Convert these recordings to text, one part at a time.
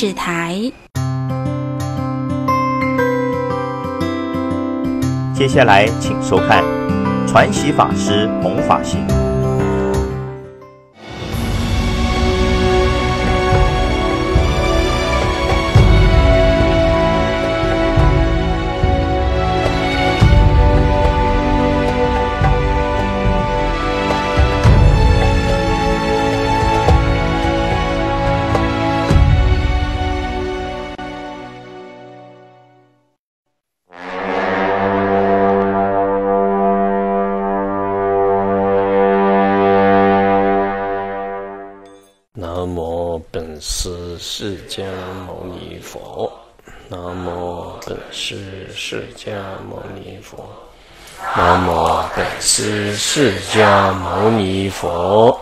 视台。接下来，请收看传习法师弘法行。是释迦牟尼佛。南无本师释迦牟尼佛。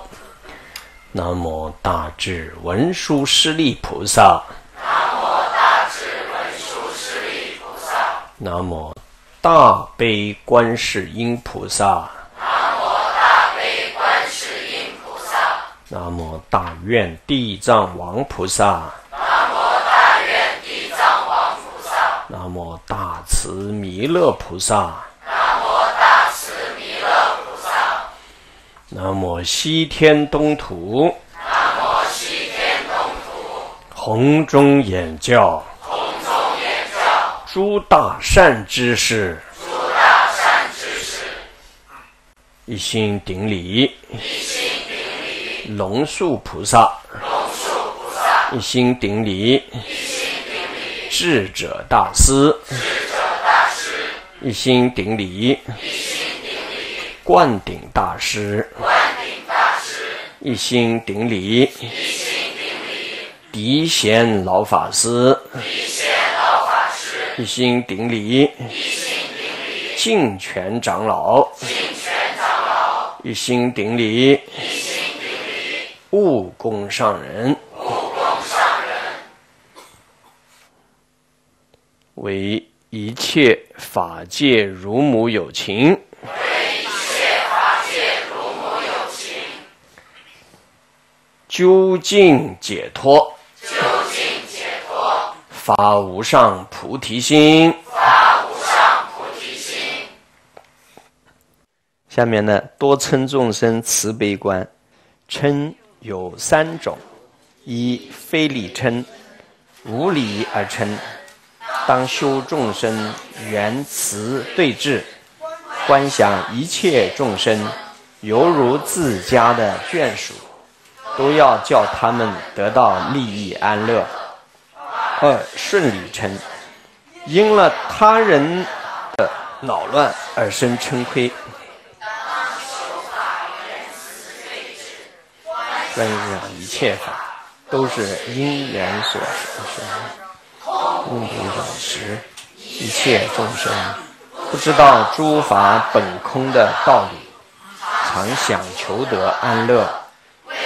南无大智文殊师利菩萨。南无大智文殊师利菩萨。南无大悲观世音菩萨。南无大悲观世音菩萨。南无大愿地藏王菩萨。南无大愿地藏王菩萨。南无大慈弥勒菩萨。南无大慈弥勒菩萨。南无西天东土。南无西天东土。弘中演教。弘中演教。诸大善知识。诸大善知识。一心顶礼。一心顶礼龙树菩萨，一心顶礼；智者大师，一心顶礼；灌顶大师，一心顶礼；狄贤老法师，一心顶礼；净泉长老，一心顶礼。悟公上人，为一切法界如母有情，法界如母有情，究竟解脱，究竟解脱，发无上菩提心，发无上菩提心。下面呢，多称众生慈悲观，称。有三种：一非礼称，无礼而称。当修众生缘慈对治，观想一切众生犹如自家的眷属，都要叫他们得到利益安乐。二顺理称，因了他人的恼乱而生嗔恚。观想一切法都是因缘所生，目不转时，一切众生不知道诸法本空的道理，常想求得安乐，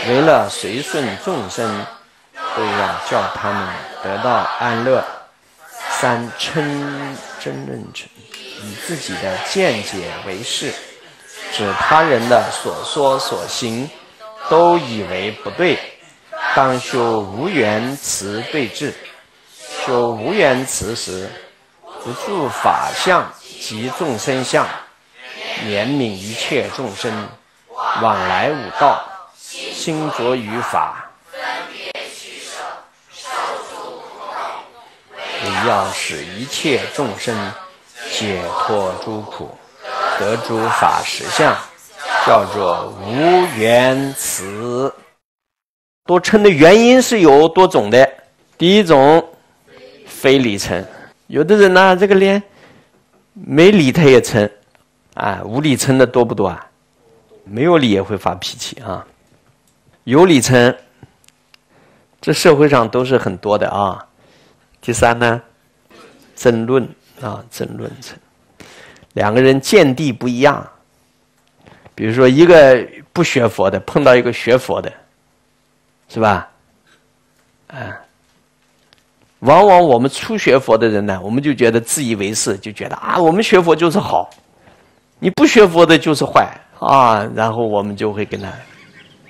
为了随顺众生，都要叫他们得到安乐。三称真认成，以自己的见解为是，指他人的所说所行。都以为不对，当修无缘慈对治。修无缘慈时，不住法相及众生相，怜悯一切众生，往来五道，心着于法，你要使一切众生解脱诸苦，得诸法实相。叫做无缘慈，多称的原因是有多种的。第一种，非礼称，有的人呢，这个连没理他也成，啊，无理成的多不多啊？没有理也会发脾气啊。有理成，这社会上都是很多的啊。第三呢，争论啊，争论称，两个人见地不一样。比如说，一个不学佛的碰到一个学佛的，是吧？啊，往往我们初学佛的人呢，我们就觉得自以为是，就觉得啊，我们学佛就是好，你不学佛的就是坏啊。然后我们就会跟他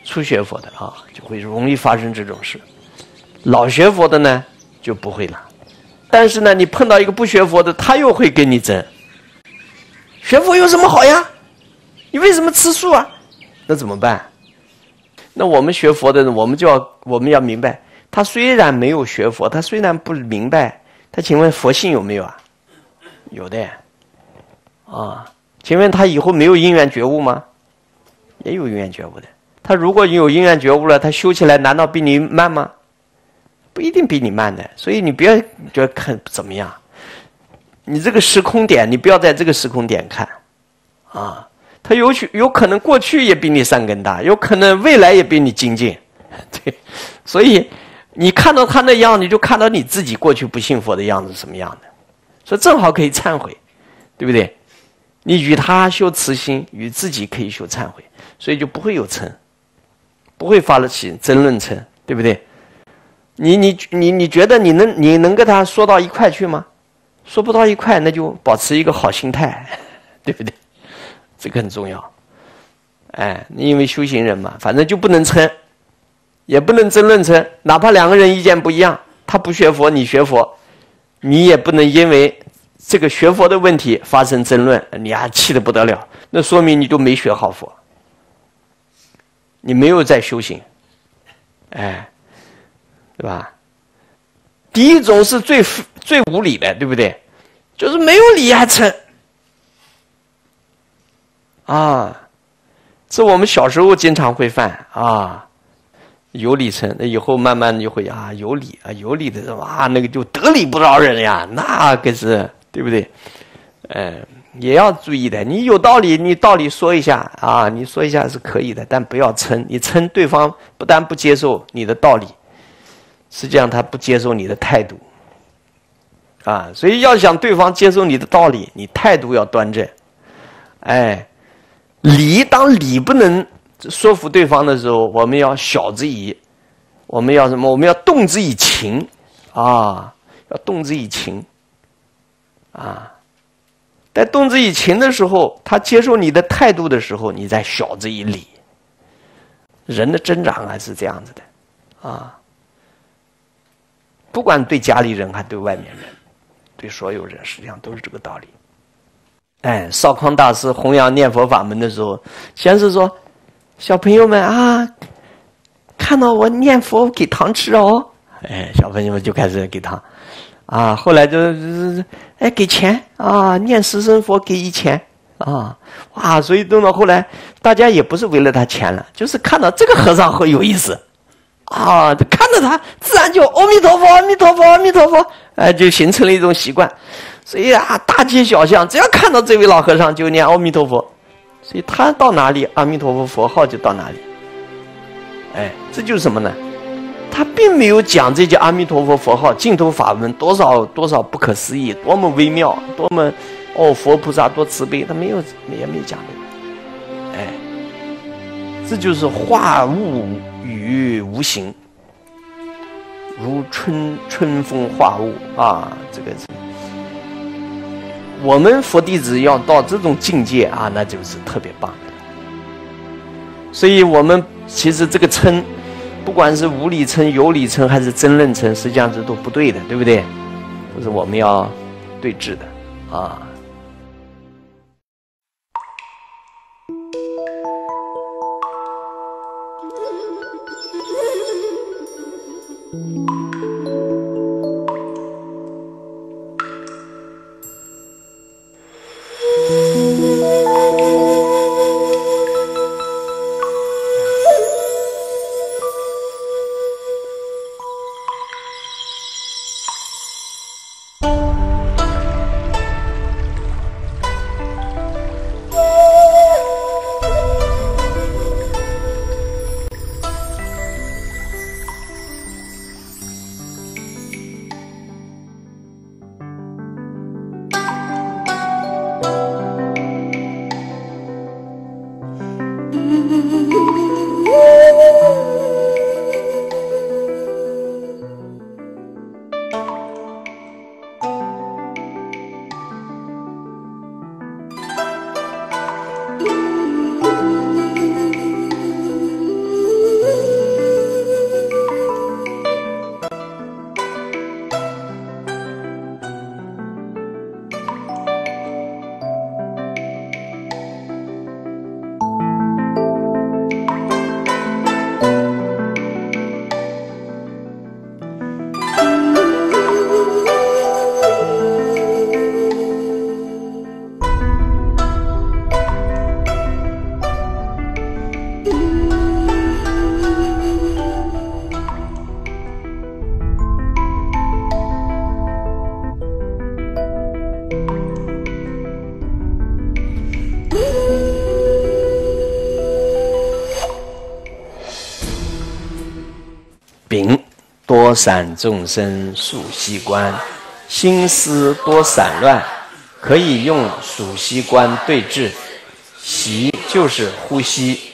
初学佛的啊，就会容易发生这种事。老学佛的呢就不会了。但是呢，你碰到一个不学佛的，他又会跟你争。学佛有什么好呀？你为什么吃素啊？那怎么办？那我们学佛的人，我们就要我们要明白，他虽然没有学佛，他虽然不明白，他请问佛性有没有啊？有的。啊，请问他以后没有因缘觉悟吗？也有因缘觉悟的。他如果有因缘觉悟了，他修起来难道比你慢吗？不一定比你慢的。所以你不要觉得看怎么样，你这个时空点，你不要在这个时空点看，啊，他有许有可能过去也比你善根大，有可能未来也比你精进，对。所以你看到他那样，你就看到你自己过去不信佛的样子什么样的，所以正好可以忏悔，对不对？你与他修慈心，与自己可以修忏悔，所以就不会有嗔，不会发了起争论嗔，对不对？你你你你觉得你能你能跟他说到一块去吗？说不到一块，那就保持一个好心态，对不对？这个很重要。哎，因为修行人嘛，反正就不能嗔，也不能争论成，哪怕两个人意见不一样，他不学佛，你学佛，你也不能因为。这个学佛的问题发生争论，你还气得不得了，那说明你都没学好佛，你没有在修行，哎，对吧？第一种是最最无理的，对不对？就是没有理还成啊，这我们小时候经常会犯啊。有理成，那以后慢慢就会啊，有理啊，有理的人啊，那个就得理不饶人呀，那可是。对不对？嗯，也要注意的。你有道理，你道理说一下啊，你说一下是可以的，但不要称。你称对方不但不接受你的道理，实际上他不接受你的态度。啊，所以要想对方接受你的道理，你态度要端正。哎，理当理不能说服对方的时候，我们要晓之以，我们要什么？我们要动之以情啊，要动之以情。啊，在动之以情的时候，他接受你的态度的时候，你再晓之以理。人的增长还是这样子的，啊，不管对家里人还对外面人，对所有人，实际上都是这个道理。哎，少康大师弘扬念佛法门的时候，先是说：“小朋友们啊，看到我念佛给糖吃哦。”哎，小朋友们就开始给糖。啊，后来就就是哎给钱啊，念十声佛给一钱啊，哇！所以弄到后来，大家也不是为了他钱了，就是看到这个和尚很有意思，啊，看到他自然就阿弥陀佛，阿弥陀佛，阿弥陀佛，哎，就形成了一种习惯。所以啊，大街小巷只要看到这位老和尚就念阿弥陀佛，所以他到哪里，阿弥陀佛佛号就到哪里。哎，这就是什么呢？他并没有讲这些阿弥陀佛佛号、净土法门多少多少不可思议，多么微妙，多么哦佛菩萨多慈悲，他没有也没讲的，哎，这就是化物于无形，如春春风化物啊，这个我们佛弟子要到这种境界啊，那就是特别棒的。所以，我们其实这个称，不管是无理称、有理称，还是争论称，实际上这都不对的，对不对？这是我们要对峙的啊。散众生数息观，心思多散乱，可以用数息观对治。息就是呼吸。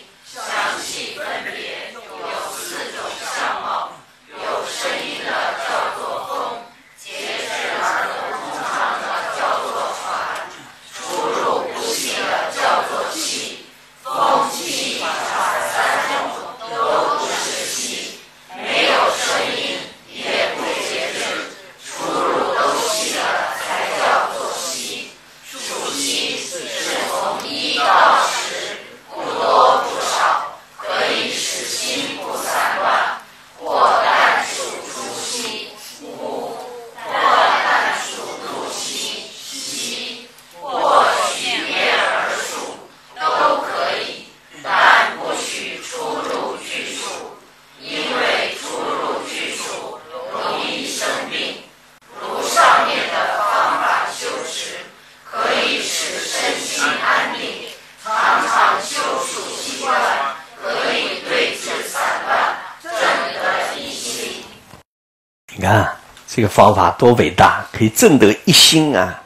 这个方法多伟大，可以正得一心啊！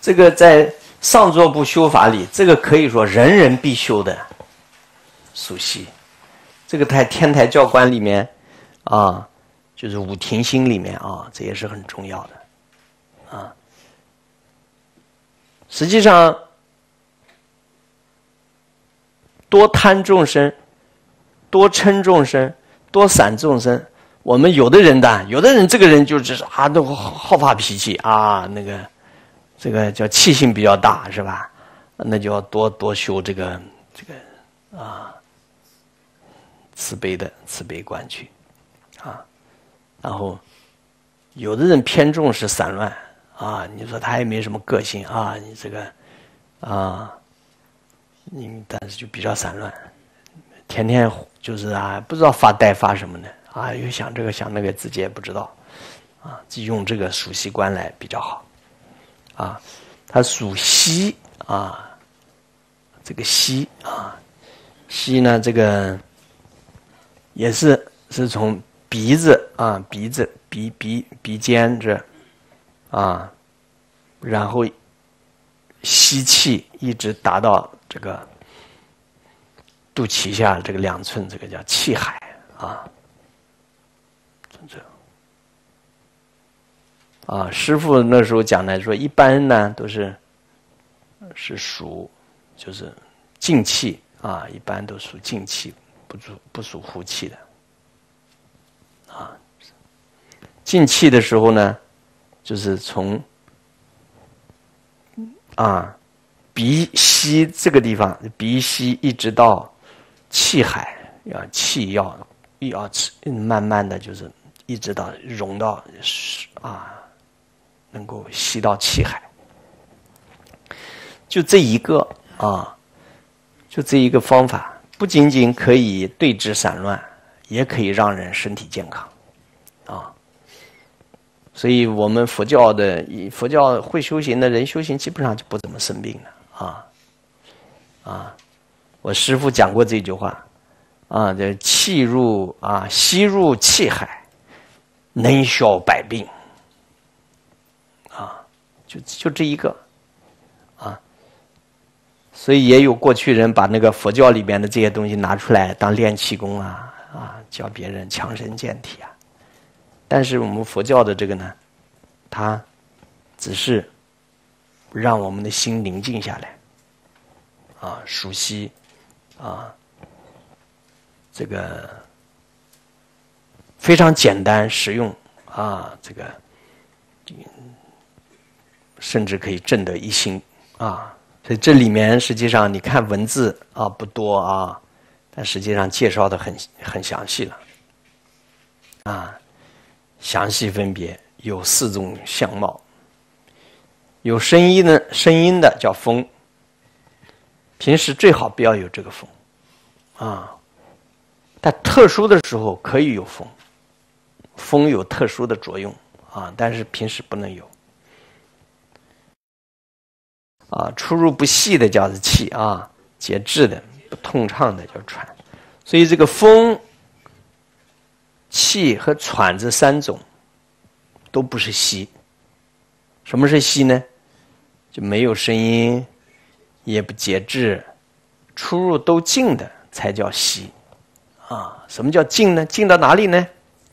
这个在上座部修法里，这个可以说人人必修的。熟悉，这个在天台教官里面啊，就是五停心里面啊，这也是很重要的啊。实际上，多贪众生，多嗔众生，多散众生。我们有的人的，有的人这个人就是啊，那个好发脾气啊，那个这个叫气性比较大，是吧？那就要多多修这个这个啊慈悲的慈悲观去啊。然后有的人偏重是散乱啊，你说他也没什么个性啊，你这个啊，你但是就比较散乱，天天就是啊，不知道发呆发什么呢？啊，又想这个想那个，自己也不知道，啊，就用这个属息观来比较好，啊，它属息啊，这个息啊，息呢，这个也是是从鼻子啊，鼻子鼻鼻鼻尖这啊，然后吸气，一直达到这个肚脐下这个两寸，这个叫气海啊。这啊，师傅那时候讲的说，一般呢都是是属就是静气啊，一般都属静气，不属不属呼气的。啊，静气的时候呢，就是从啊鼻息这个地方，鼻息一直到气海，要气要要慢慢的就是。一直到融到啊，能够吸到气海，就这一个啊，就这一个方法，不仅仅可以对治散乱，也可以让人身体健康啊。所以我们佛教的佛教会修行的人修行，基本上就不怎么生病了啊啊！我师父讲过这句话啊，这气入啊，吸入气海。能消百病，啊，就就这一个，啊，所以也有过去人把那个佛教里边的这些东西拿出来当练气功啊，啊，教别人强身健体啊。但是我们佛教的这个呢，它只是让我们的心宁静下来，啊，熟悉，啊，这个。非常简单实用啊，这个甚至可以正得一心啊。所以这里面实际上你看文字啊不多啊，但实际上介绍的很很详细了啊。详细分别有四种相貌，有声音的声音的叫风，平时最好不要有这个风啊，但特殊的时候可以有风。风有特殊的作用啊，但是平时不能有。啊，出入不细的叫是气啊，节制的不通畅的叫喘。所以这个风气和喘这三种都不是息。什么是息呢？就没有声音，也不节制，出入都静的才叫息。啊，什么叫静呢？静到哪里呢？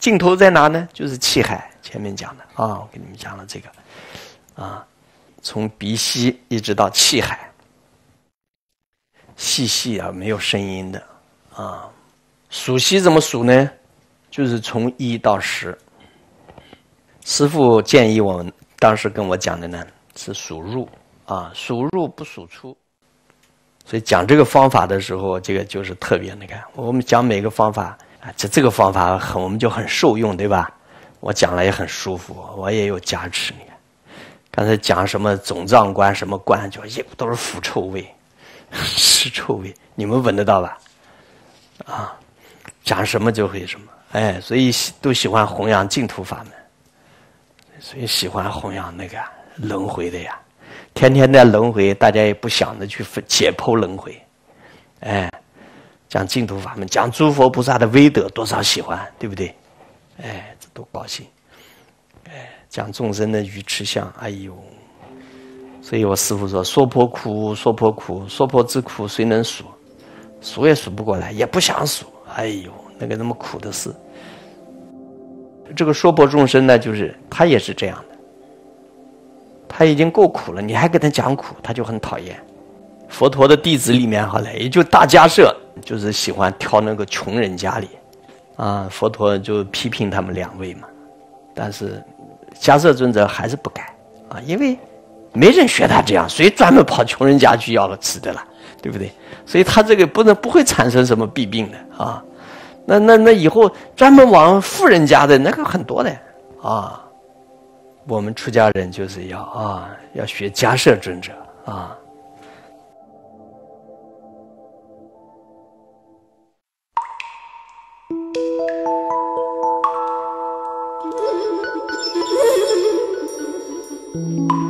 尽头在哪呢？就是气海。前面讲的啊，我给你们讲了这个，啊，从鼻息一直到气海，细细啊，没有声音的啊。数息怎么数呢？就是从一到十。师傅建议我们当时跟我讲的呢是数入啊，数入不数出。所以讲这个方法的时候，这个就是特别那个。我们讲每个方法啊，这这个方法很我们就很受用，对吧？我讲了也很舒服，我也有加持。你看，刚才讲什么总藏观什么观，就一都是腐臭味、尸臭味，你们闻得到吧？啊，讲什么就会什么，哎，所以都喜欢弘扬净土法门，所以喜欢弘扬那个轮回的呀。天天在轮回，大家也不想着去解剖轮回，哎，讲净土法门，讲诸佛菩萨的威德，多少喜欢，对不对？哎，这多高兴！哎，讲众生的愚痴相，哎呦！所以我师父说：“娑婆苦，娑婆苦，娑婆之苦，谁能数？数也数不过来，也不想数。哎呦，那个那么苦的事，这个娑婆众生呢，就是他也是这样的。”他已经够苦了，你还给他讲苦，他就很讨厌。佛陀的弟子里面，好了，也就大迦叶，就是喜欢挑那个穷人家里，啊，佛陀就批评他们两位嘛。但是迦叶尊者还是不改啊，因为没人学他这样，谁专门跑穷人家去要了吃的了，对不对？所以他这个不能不会产生什么弊病的啊。那那那以后专门往富人家的那个很多的啊。我们出家人就是要啊，要学迦摄尊者啊。下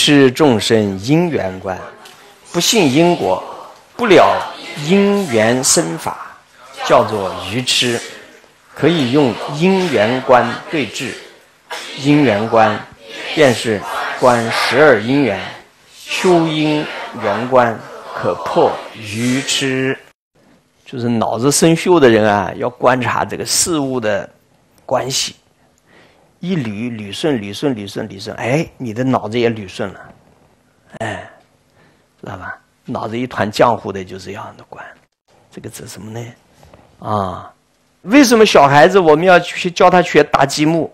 痴众生因缘观，不信因果，不了因缘生法，叫做愚痴。可以用因缘观对治。因缘观便是观十二因缘，修因缘观可破愚痴。就是脑子生锈的人啊，要观察这个事物的关系。一捋捋顺捋顺捋顺捋顺，哎，你的脑子也捋顺了，哎，知道吧？脑子一团浆糊的，就是要的管。这个指什么呢？啊，为什么小孩子我们要去教他学搭积木，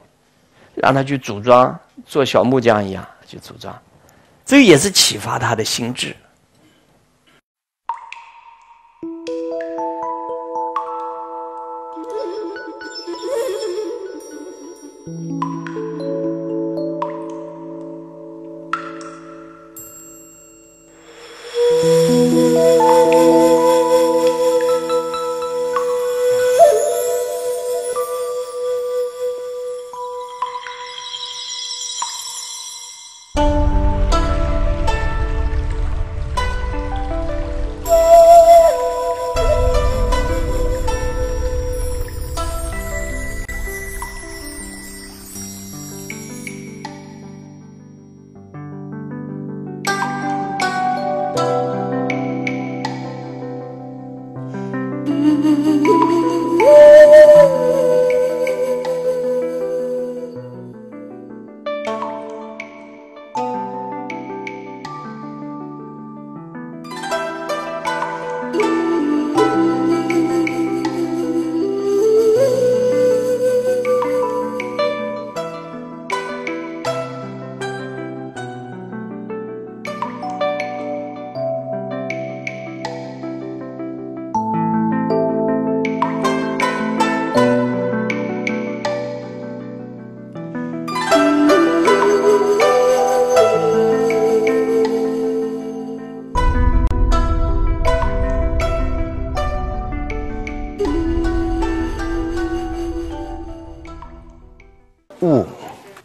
让他去组装，做小木匠一样去组装？这也是启发他的心智。悟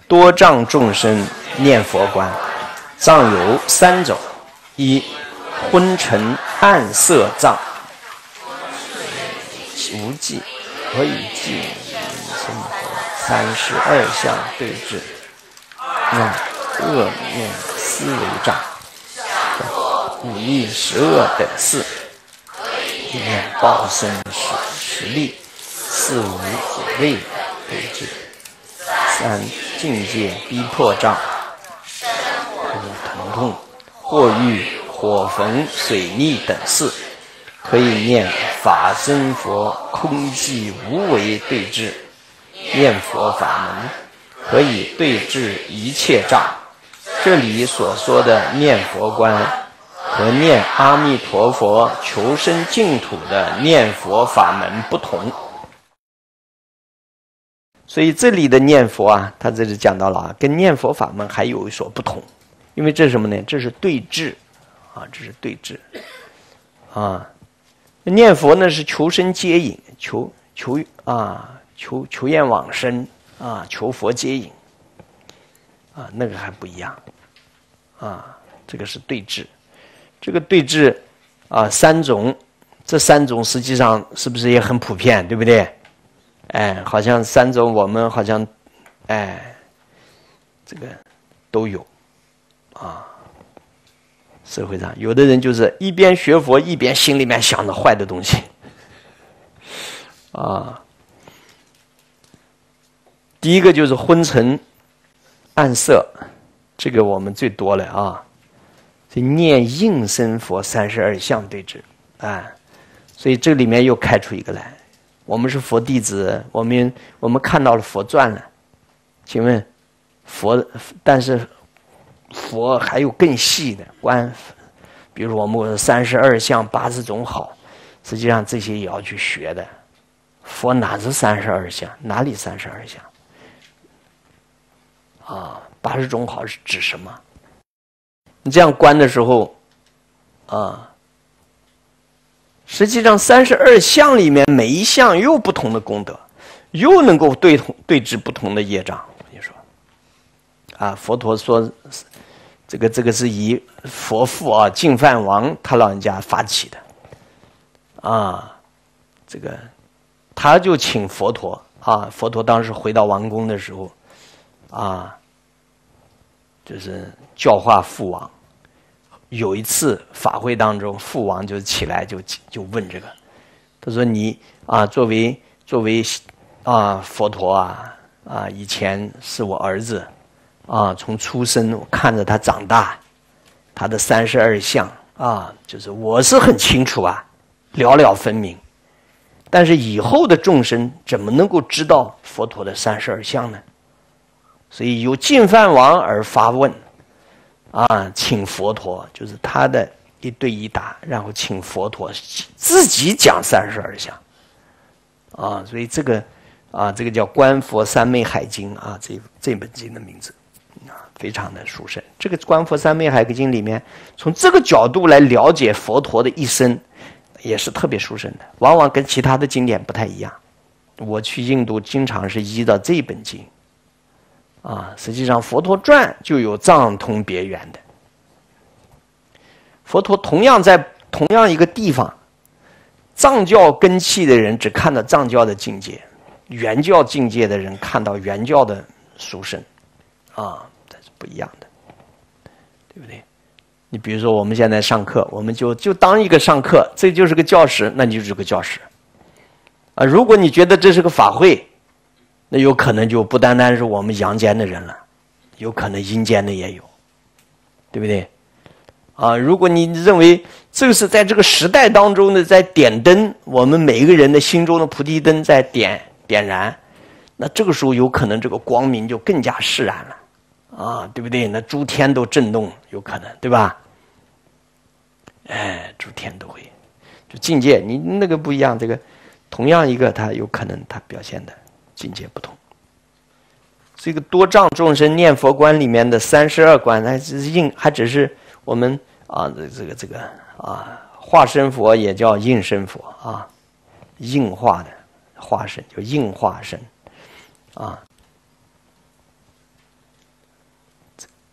多障众生念佛观，障有三种：一、昏沉暗色障，无记可以记。生活三十二相对治；二、恶念思维障，五逆十恶等事，念报生实实力；四无所谓对治。三境界逼迫障，如疼痛、或遇火焚、水逆等事，可以念法身佛空寂无为对治。念佛法门可以对治一切障。这里所说的念佛观和念阿弥陀佛求生净土的念佛法门不同。所以这里的念佛啊，他这里讲到了啊，跟念佛法门还有所不同，因为这是什么呢？这是对治，啊，这是对治，啊，念佛呢是求生接引，求求啊，求求愿往生啊，求佛接引，啊，那个还不一样，啊，这个是对治，这个对治啊，三种，这三种实际上是不是也很普遍，对不对？哎，好像三种我们好像，哎，这个都有啊。社会上有的人就是一边学佛一边心里面想着坏的东西啊。第一个就是昏沉暗色，这个我们最多了啊。这念应身佛三十二相对治啊，所以这里面又开出一个来。我们是佛弟子，我们我们看到了佛传了，请问佛，但是佛还有更细的观，比如我们三十二相八十种好，实际上这些也要去学的。佛哪是三十二相？哪里三十二相？啊，八十种好是指什么？你这样观的时候，啊。实际上，三十二相里面每一项又不同的功德，又能够对同对治不同的业障。我跟你说，啊，佛陀说，这个这个是以佛父啊净饭王他老人家发起的，啊，这个他就请佛陀啊，佛陀当时回到王宫的时候，啊，就是教化父王。有一次法会当中，父王就起来就就问这个，他说：“你啊，作为作为啊佛陀啊啊，以前是我儿子啊，从出生看着他长大，他的三十二相啊，就是我是很清楚啊，了了分明。但是以后的众生怎么能够知道佛陀的三十二相呢？所以由净饭王而发问。”啊，请佛陀就是他的一对一答，然后请佛陀自己讲三十二相。啊，所以这个啊，这个叫《观佛三昧海经》啊，这这本经的名字啊，非常的殊胜。这个《观佛三昧海经》里面，从这个角度来了解佛陀的一生，也是特别殊胜的，往往跟其他的经典不太一样。我去印度，经常是依照这本经啊。实际上，《佛陀传》就有藏通别圆的。佛陀同样在同样一个地方，藏教根器的人只看到藏教的境界。原教境界的人看到原教的殊胜，啊，这是不一样的，对不对？你比如说，我们现在上课，我们就就当一个上课，这就是个教室，那你就是个教室。啊，如果你觉得这是个法会，那有可能就不单单是我们阳间的人了，有可能阴间的也有，对不对？啊，如果你认为这个是在这个时代当中的在点灯，我们每一个人的心中的菩提灯在点。点燃，那这个时候有可能这个光明就更加释然了，啊，对不对？那诸天都震动，有可能，对吧？哎，诸天都会，就境界，你那个不一样，这个同样一个，它有可能它表现的境界不同。这个多障众生念佛观里面的三十二观，还是应，还只是我们啊，这这个这个啊，化身佛也叫应身佛啊，应化的。化身就应化身，啊，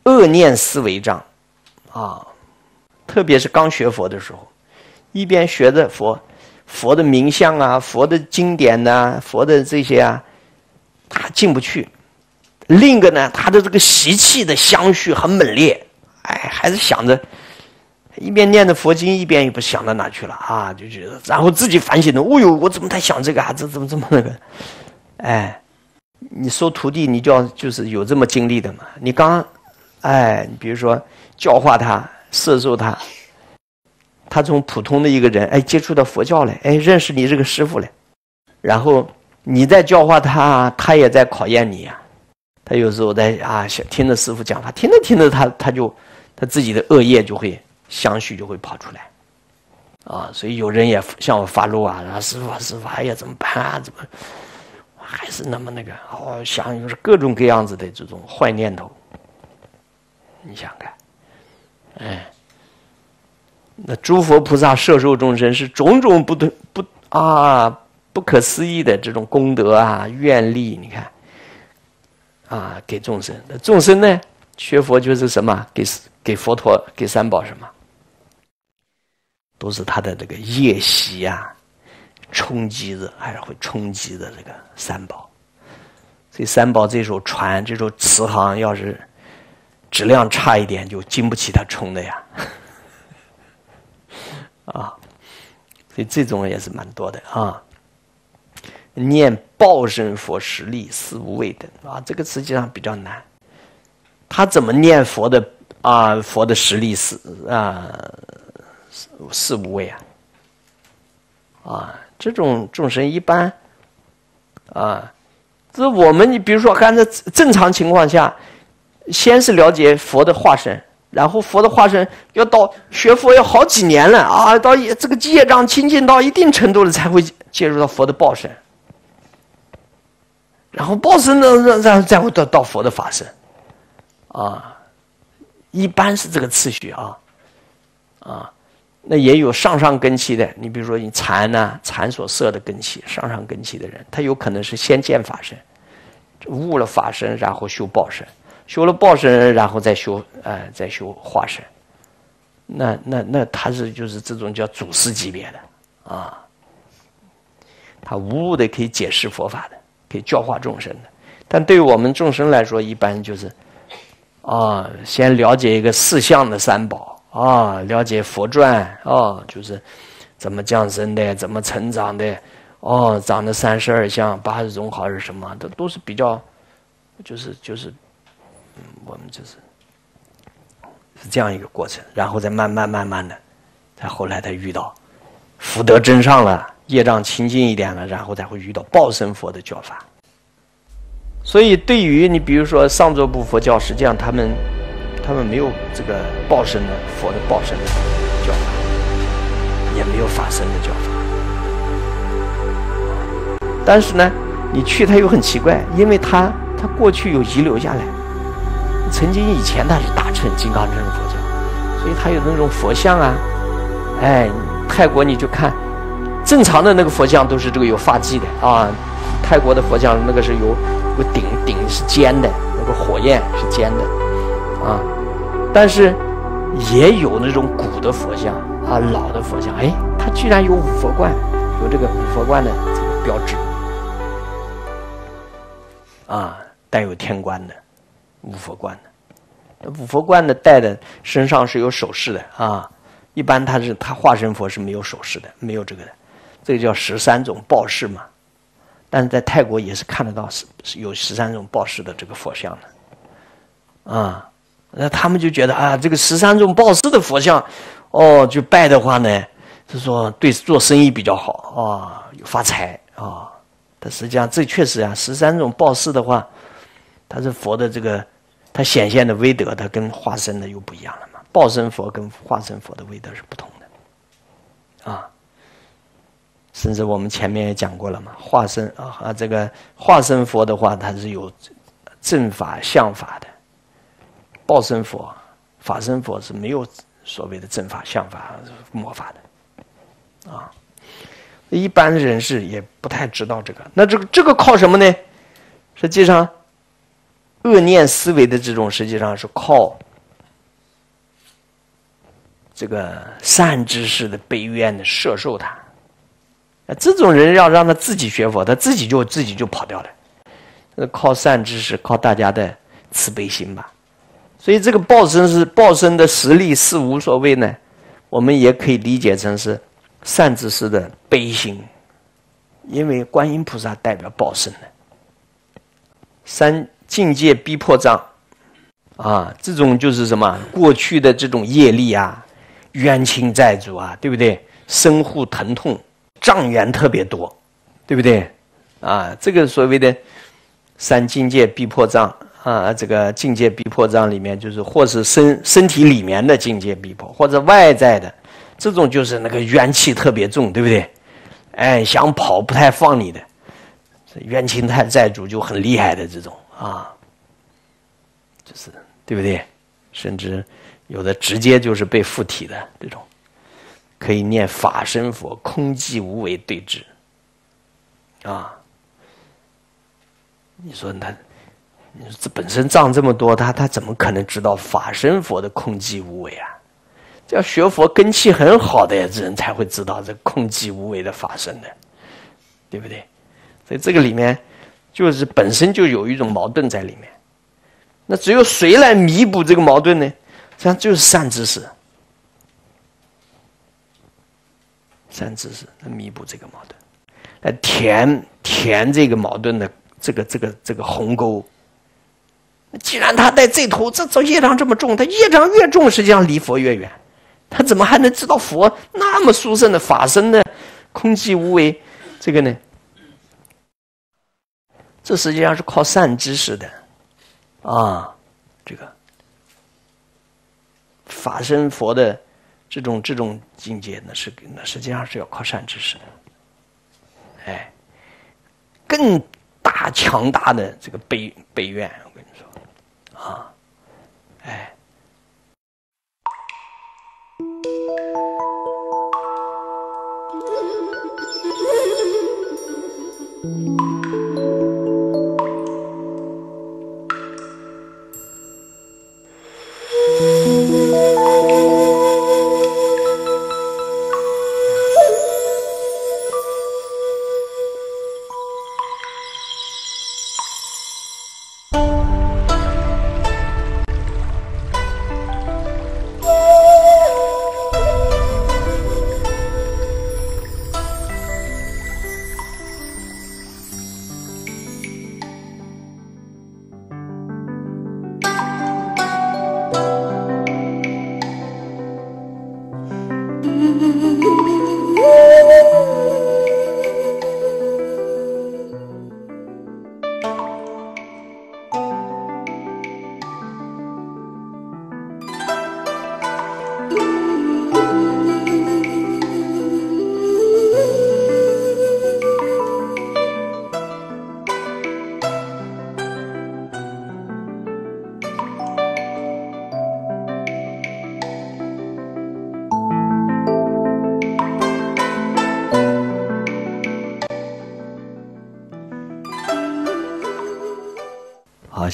恶念思维障，啊，特别是刚学佛的时候，一边学着佛，佛的名相啊，佛的经典呐，佛的这些啊，他进不去；另一个呢，他的这个习气的相续很猛烈，哎，还是想着。一边念着佛经，一边也不想到哪去了啊，就觉得，然后自己反省的，哦呦，我怎么在想这个啊？这怎么这么那个？哎，你收徒弟，你就要就是有这么经历的嘛。你刚，哎，你比如说教化他，摄受他，他从普通的一个人，哎，接触到佛教了，哎，认识你这个师傅了，然后你在教化他，他也在考验你呀。他有时候在啊，想听着师傅讲法，听着听着，他他就他自己的恶业就会。相续就会跑出来，啊，所以有人也向我发怒啊，啊，师傅，师傅，哎呀，怎么办啊？怎么还是那么那个？哦，想就是各种各样子的这种坏念头。你想看，哎，那诸佛菩萨摄受众生是种种不对不啊不可思议的这种功德啊愿力，你看，啊，给众生，那众生呢，学佛就是什么？给给佛陀给三宝什么？都是他的这个业习呀，冲击着，还是会冲击着这个三宝。所以三宝这艘船，这艘慈航，要是质量差一点，就经不起他冲的呀。啊，所以这种也是蛮多的啊。念报身佛实力四无畏等啊，这个实际上比较难。他怎么念佛的啊？佛的实力是啊。四无畏啊，啊，这种众生一般，啊，这我们你比如说，按照正常情况下，先是了解佛的化身，然后佛的化身要到学佛要好几年了啊，到这个业障清净到一定程度了，才会介入到佛的报身，然后报身呢，然然再会到到佛的法身，啊，一般是这个次序啊，啊。那也有上上根器的，你比如说你禅呢，禅所设的根器，上上根器的人，他有可能是先见法身，悟了法身，然后修报身，修了报身，然后再修，呃，再修化身。那那那他是就是这种叫祖师级别的啊，他无误的可以解释佛法的，教化众生的。但对于我们众生来说，一般就是啊，先了解一个四相的三宝。啊，了解佛传啊，就是怎么降生的，怎么成长的，哦，长的三十二相、八十种好是什么？都都是比较，就是就是，我们就是是这样一个过程，然后再慢慢慢慢的，再后来才遇到福德真上了，业障清净一点了，然后才会遇到报身佛的教法。所以，对于你比如说上座部佛教，实际上他们。他们没有这个报身的佛的报身的教法，也没有法身的教法。但是呢，你去他又很奇怪，因为他他过去有遗留下来，曾经以前他是大乘金刚乘佛教，所以他有那种佛像啊，哎，泰国你就看，正常的那个佛像都是这个有发髻的啊，泰国的佛像那个是有个顶顶是尖的，那个火焰是尖的啊，但是也有那种古的佛像啊，老的佛像，哎，它居然有五佛冠，有这个五佛冠的这个标志。啊，带有天冠的五佛冠的，五佛冠的戴的身上是有首饰的啊。一般他是他化身佛是没有首饰的，没有这个的，这个叫十三种报饰嘛。但是在泰国也是看得到是有十三种报饰的这个佛像的，啊，那他们就觉得啊，这个十三种报饰的佛像，哦，就拜的话呢，是说对做生意比较好啊，有发财啊。但实际上，这确实啊，十三种报事的话，它是佛的这个，它显现的威德，它跟化身的又不一样了嘛。报身佛跟化身佛的威德是不同的，啊，甚至我们前面也讲过了嘛。化身啊啊，这个化身佛的话，它是有正法、相法的；报身佛、法身佛是没有所谓的正法、相法、魔法的，啊。一般人士也不太知道这个，那这个这个靠什么呢？实际上，恶念思维的这种，实际上是靠这个善知识的悲愿的摄受他。啊，这种人要让他自己学佛，他自己就自己就跑掉了。那靠善知识，靠大家的慈悲心吧。所以这个报身是报身的实力是无所谓呢，我们也可以理解成是。善知识的悲心，因为观音菩萨代表报身的三境界逼迫障啊，这种就是什么？过去的这种业力啊，冤亲债主啊，对不对？身护疼痛，障缘特别多，对不对？啊，这个所谓的三境界逼迫障啊，这个境界逼迫障里面，就是或是身身体里面的境界逼迫，或者外在的。这种就是那个怨气特别重，对不对？哎，想跑不太放你的，冤亲太债主就很厉害的这种啊，就是对不对？甚至有的直接就是被附体的这种，可以念法身佛，空寂无为对峙啊。你说他，你说这本身障这么多，他他怎么可能知道法身佛的空寂无为啊？这要学佛根气很好的呀人才会知道这空寂无为的法身的，对不对？所以这个里面就是本身就有一种矛盾在里面。那只有谁来弥补这个矛盾呢？实际上就是善知识，善知识来弥补这个矛盾，来填填这个矛盾的这个这个这个鸿沟。既然他在这头，这这业障这么重，他业障越重，实际上离佛越远。他怎么还能知道佛那么殊胜的法身的空寂无为这个呢？这实际上是靠善知识的啊，这个法身佛的这种这种境界，那是那实际上是要靠善知识的。哎，更大强大的这个悲悲怨，我跟你说啊。哎。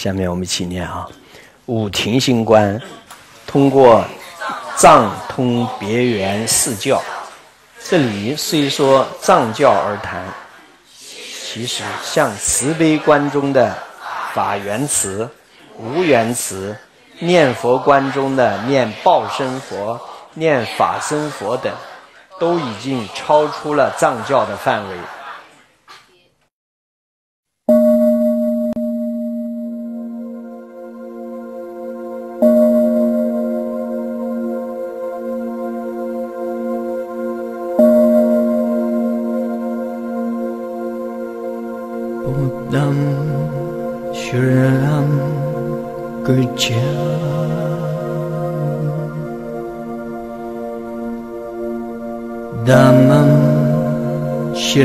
下面我们一起念啊。五庭星观，通过藏通别圆四教，这里虽说藏教而谈，其实像慈悲观中的法源慈、无缘慈，念佛观中的念报身佛、念法身佛等，都已经超出了藏教的范围。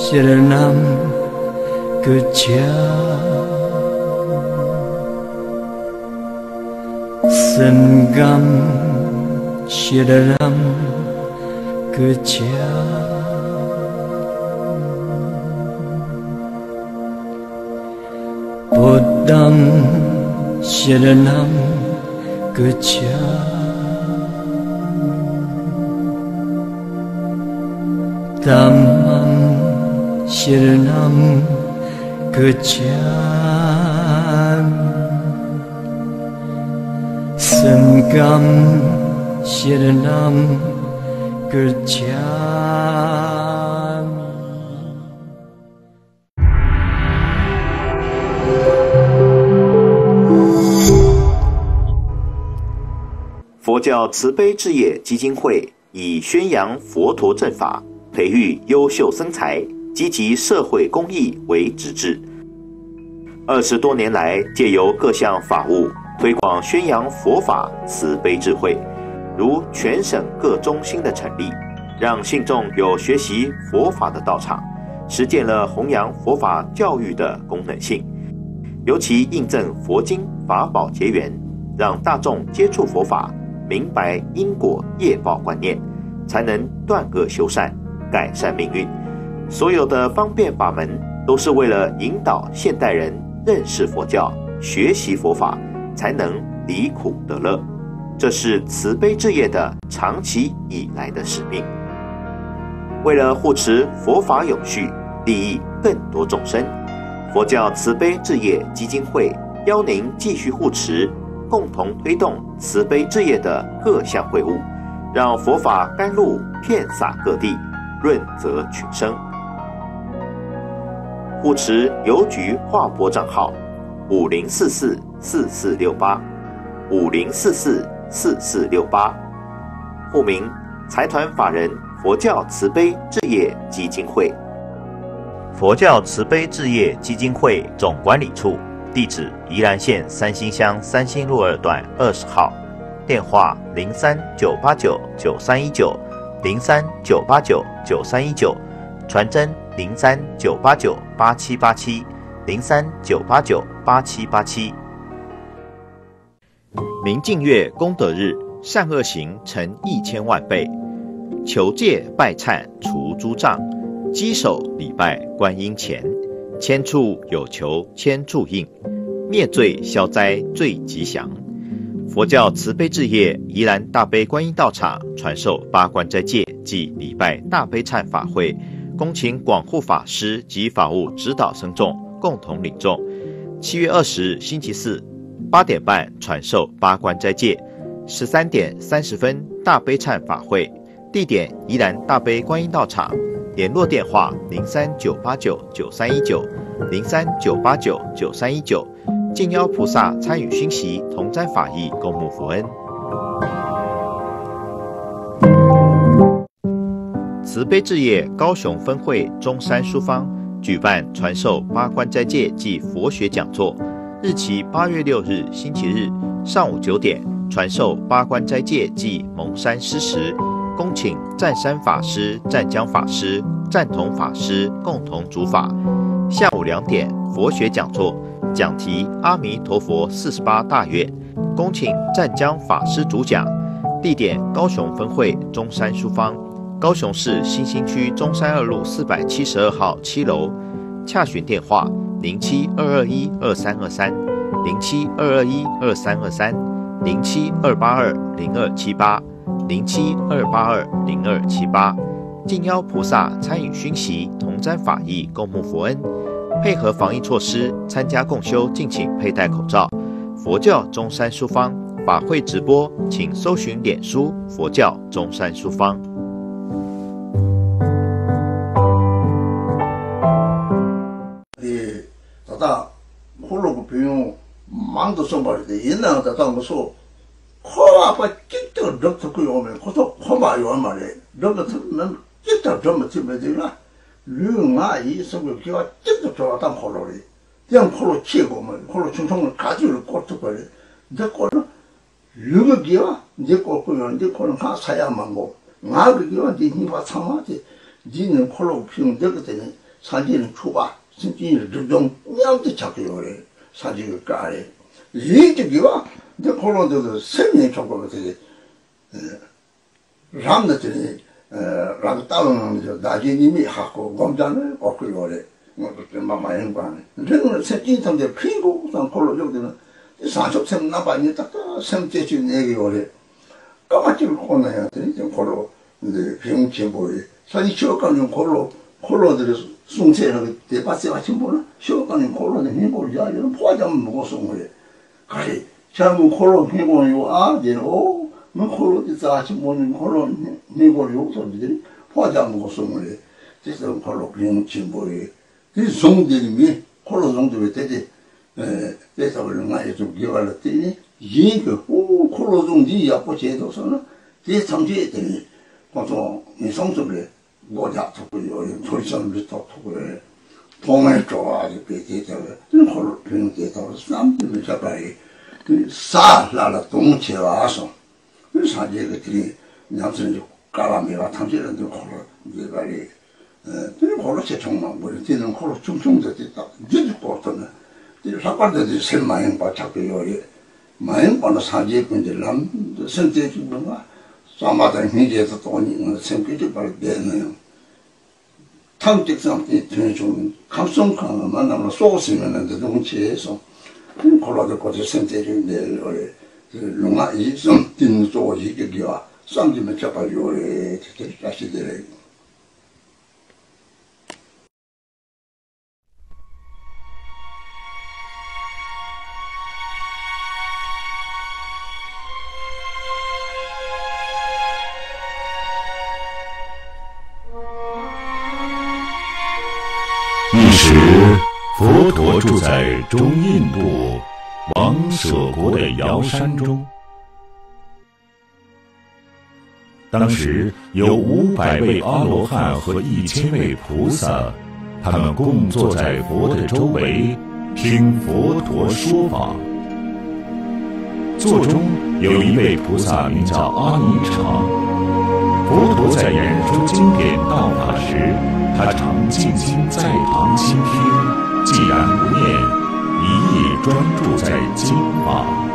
शरणं गच्छ सङ्गं शरणं गच्छ बुद्धं शरणं गच्छ tâm 佛教慈悲置业基金会以宣扬佛陀正法，培育优秀僧才。积极社会公益为旨志。二十多年来，借由各项法务推广宣扬佛法慈悲智慧，如全省各中心的成立，让信众有学习佛法的道场，实践了弘扬佛法教育的功能性。尤其印证佛经法宝结缘，让大众接触佛法，明白因果业报观念，才能断恶修善。改善命运，所有的方便法门都是为了引导现代人认识佛教、学习佛法，才能离苦得乐。这是慈悲置业的长期以来的使命。为了护持佛法永续，利益更多众生，佛教慈悲置业基金会邀您继续护持，共同推动慈悲置业的各项会务，让佛法甘露遍洒各地。润泽群生，护持邮局划拨账号：五零四四四四六八，五零四四四四六八。户名：财团法人佛教慈悲置业基金会。佛教慈悲置业基金会总管理处地址：宜兰县三星乡三星路二段二十号，电话：零三九八九九三一九。零三九八九九三一九，传真零三九八九八七八七，零三九八九八七八七。明净月功德日，善恶行成一千万倍。求戒拜忏除诸障，稽首礼拜观音前，千处有求千处应，灭罪消灾最吉祥。佛教慈悲置业宜兰大悲观音道场传授八关斋戒及礼拜大悲忏法会，恭请广护法师及法务指导僧众共同领众。七月二十日星期四八点半传授八关斋戒，十三点三十分大悲忏法会，地点宜兰大悲观音道场，联络电话零三九八九九三一九零三九八九九三一九。敬邀菩萨参与熏习，同沾法益，共沐佛恩。慈悲置业高雄分会中山书坊举办传授八关斋戒暨佛学讲座，日期八月六日星期日上午九点，传授八关斋戒暨蒙山施食，恭请湛山法师、湛江法师、湛同法师共同主法。下午两点，佛学讲座，讲题阿弥陀佛四十八大愿，恭请湛江法师主讲。地点高雄分会中山书坊，高雄市新兴区中山二路四百七十二号七楼。洽询电话：零七二二一二三二三，零七二二一二三二三，零七二八二零二七八，零七二八二零二七八。敬邀菩萨参与熏习，同沾法益，共沐佛恩。配合防疫措施，参加共修，敬请佩戴口罩。佛教中山书坊法会直播，请搜寻脸书“佛教中山书坊”。 망도 써버리대 옛날에 다 무서 코아빠 찢도 럭도 그 오면 코도 코마 요 말에 럭도 는 찢도 좀 집에들라 류가 이 속을 기와 찢도 좋았다 홀로리 그냥 홀로 치고 뭐 홀로 충청을 가지고 꼴도 버리 이제 꼴은 류가 기와 이제 꼴고 이제 꼴은 가 사야만 뭐 나그 기와 이제 힘과 참아지 니는 홀로 피운 적 때는 사진은 추가 진짜 좀 냥도 잡고 요래 사진을 까래 리지기와 이제 콜로드도 세미 조금 되게 람드들이 라고 따로는 저 나진님이 하고 검자는 없고 요래 뭐그 마마인 관에 저는 세진 통제 피고 산 콜로 정도는 사십 셈 나바니 딱 sem제주 내기 요래 까맣게 코나야 돼 이제 콜로 이제 병치 보이 사실 쇼가는 콜로 콜로들이 숭세는 대바세 같은 거는 쇼가는 콜로는 힘을 야는 포함 먹어서 그래 kari, changu kholo mego yo a, dine o, me kholo di tsachi moni kholo mego yo so dine, pwa jamu ko songo le, di sa kholo kiyong chimbo le, di song dine mi, kholo song dine tete, di sa wale nga yesu giwa la dine, yin ke, o, kholo song di ya 노자 두고 요요 돌선 밑도 두고 동해 쪽 아주 비게 되고. 그 홀로 비게 되고 남들 잡아이. 그 사라라 동체 와서. 그 사제들이 남선 까라미와 탐지는 홀로 예발이. 그 홀로 제 정말 머리 뛰는 홀로 충충도 됐다. 이제 어떤 이 사과들이 셀 많이 봐 잡고 요.요 많이 봐서 사제 분들 남 선택 뭔가 tē chū mō ngā, sā mā tā yīng jē tā tō nī, sēn kē tē pārī dē nā yō, 탕직 상태 되는 좀 감성감 만나면 쏘시면 안 동치에서 그 콜라도 거기 센터인데 원래 그 롱아 이좀 띵 조지 그게야 상지면 잡아줘래 되게 다시 되래 时佛陀住在中印度王舍国的瑶山中。当时有五百位阿罗汉和一千位菩萨，他们共坐在佛的周围，听佛陀说法。座中有一位菩萨名叫阿尼场。佛陀在演说经典道法时，他常静心在旁倾听。既然不念，一意专注在经法。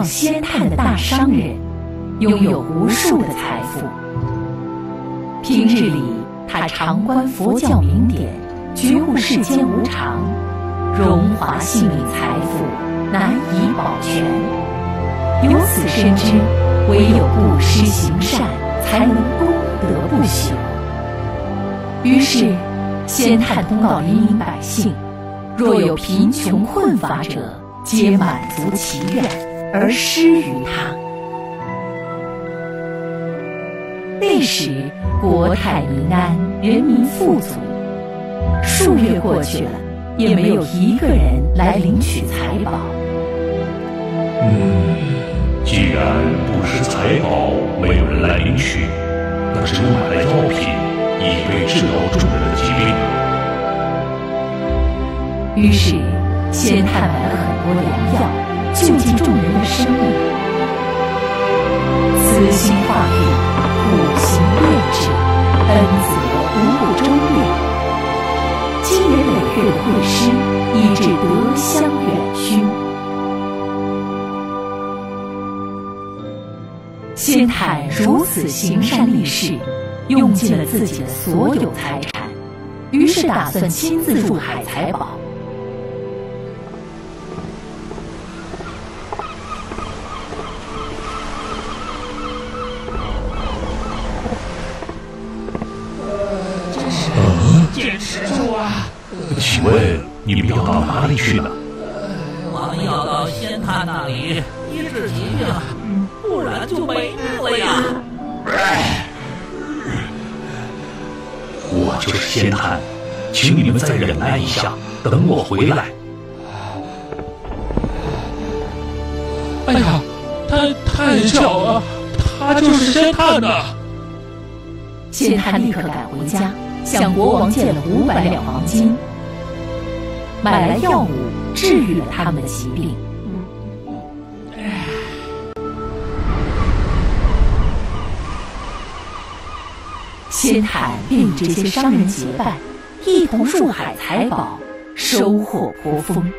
一位名叫仙探的大商人，拥有无数的财富。平日里，他常观佛教名典，觉悟世间无常，荣华性命财富难以保全。由此深知，唯有布施行善，才能功德不朽。于是，仙探通告黎民百姓：若有贫穷困乏者，皆满足其愿，而施于他。那时，国泰民安，人民富足。数月过去了，也没有一个人来领取财宝。嗯，既然不施财宝，没有人来领取，那只有买来药品，以备治疗众人的疾病。于是，先探买了很多良药，救济众人的生命。慈心化病。五行炼制，恩泽无不周遍。经年累月的会师，以致德香远熏。仙太如此行善立事，用尽了自己的所有财产，于是打算亲自入海财宝。你们要到哪里去呢？我们要到仙探那里医治疾病，不然就没命了呀！我就是仙探，请你们再忍耐一下，等我回来。哎呀，太太巧了，他就是仙探呐！仙探立刻赶回家，向国王借了五百两黄金。买来药物，治愈了他们的疾病。仙探便与这些商人结伴，一同入海采宝，收获颇丰。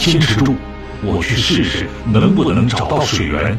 坚持住，我去试试能不能找到水源。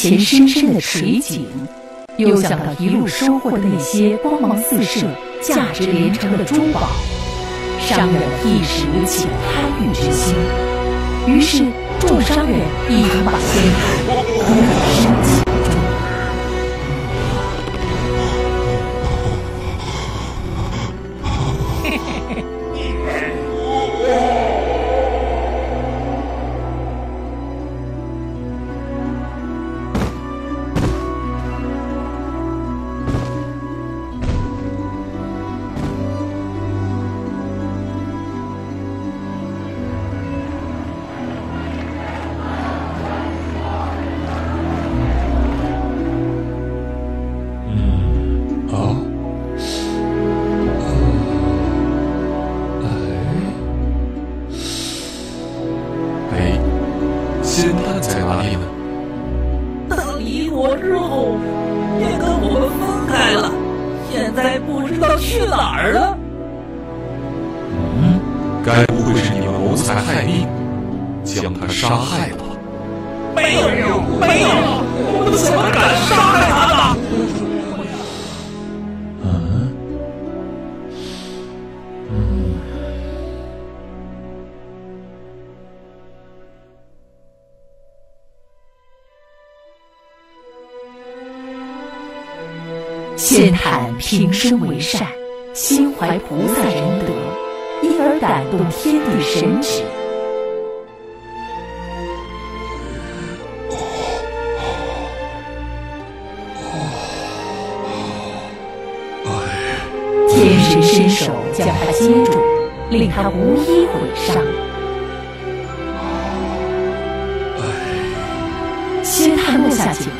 前深深的水井，又想到一路收获的那些光芒四射、价值连城的珠宝，商人一时起了贪欲之心。于是，众商人一同把仙坛推入深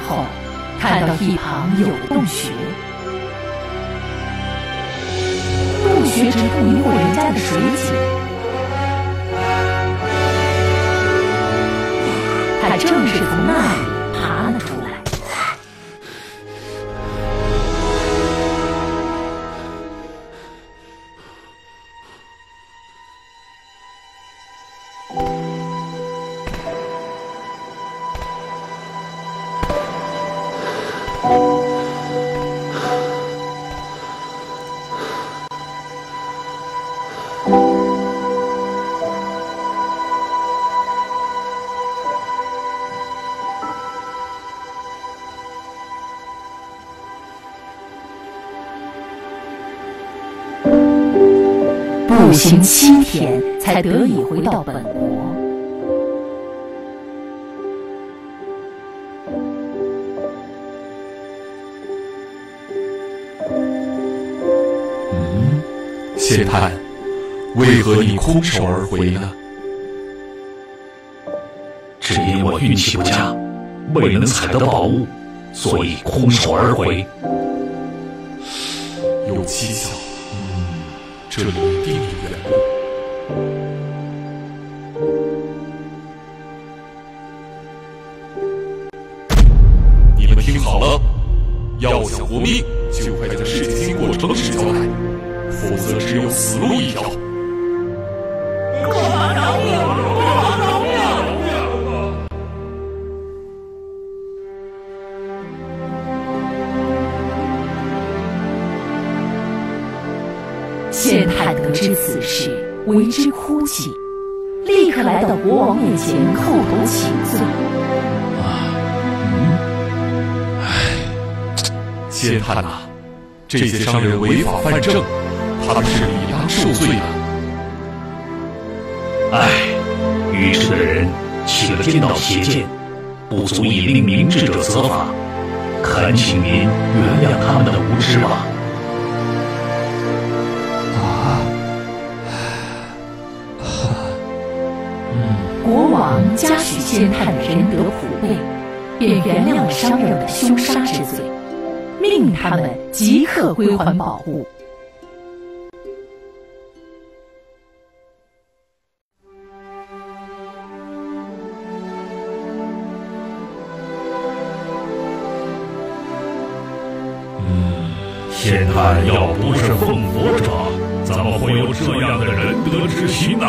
后，看到一旁有洞穴，洞穴直通一户人家的水井，他正是从那里步行七天，才得以回到本国。嗯，谢探，为何你空手而回呢？只因我运气不佳，未能采得宝物，所以空手而回。有蹊跷，嗯，这里一定有缘县太得知此事，为之哭泣，立刻来到国王面前叩头请罪。仙探呐、这些商人违法犯政，他们是理当受罪的。唉，愚痴的人起了颠倒邪见，不足以令明智者责罚。恳请您原谅他们的无知吧。王嘉许先探仁德抚慰，便原谅了商人的凶杀之罪，命他们即刻归还宝物。嗯，仙探要不是奉佛者，怎么会有这样的仁德之心呢？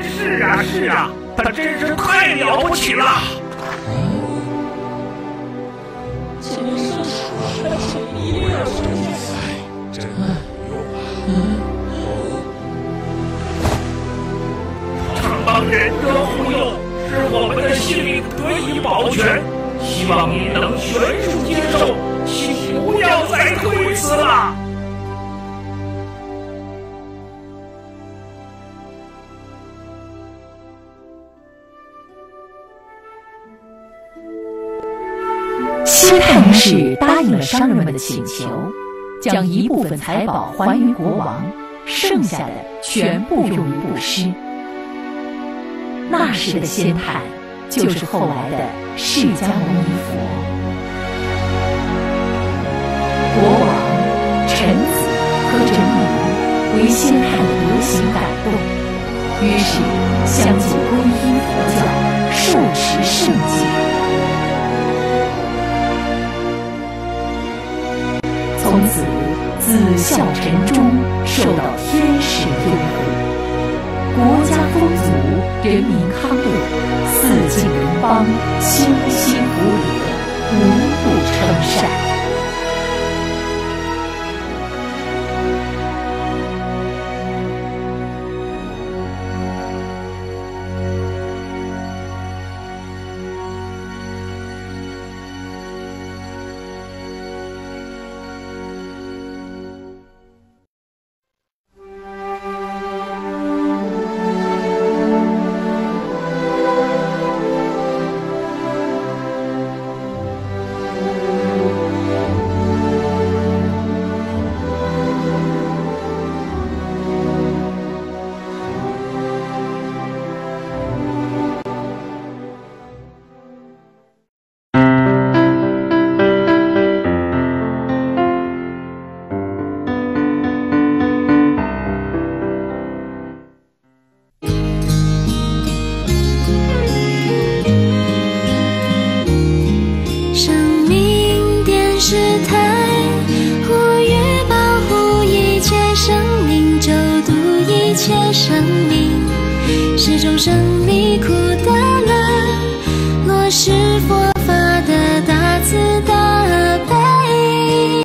是啊，是啊。他真是太了不起了。前面是说了，前面一定要说哎，真没用啊！常帮仁德护佑，使我们的性命得以保全。希望您能全数接受，请不要再推辞了。西太于是答应了商人们的请求，将一部分财宝还于国王，剩下的全部用于布施。那时的仙探就是后来的释迦牟尼佛。国王、臣子和人民为仙探的德行感动，于是相继皈依佛教，受持圣戒。从此，子孝臣忠，受到天使拥护，国家丰足，人民康乐，四境人邦，清心福德，无不称善。